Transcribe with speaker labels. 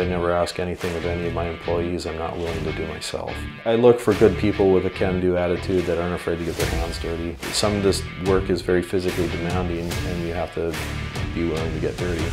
Speaker 1: I never ask anything of any of my employees I'm not willing to do myself. I look for good people with a can-do attitude that aren't afraid to get their hands dirty. Some of this work is very physically demanding and you have to be willing to get dirty.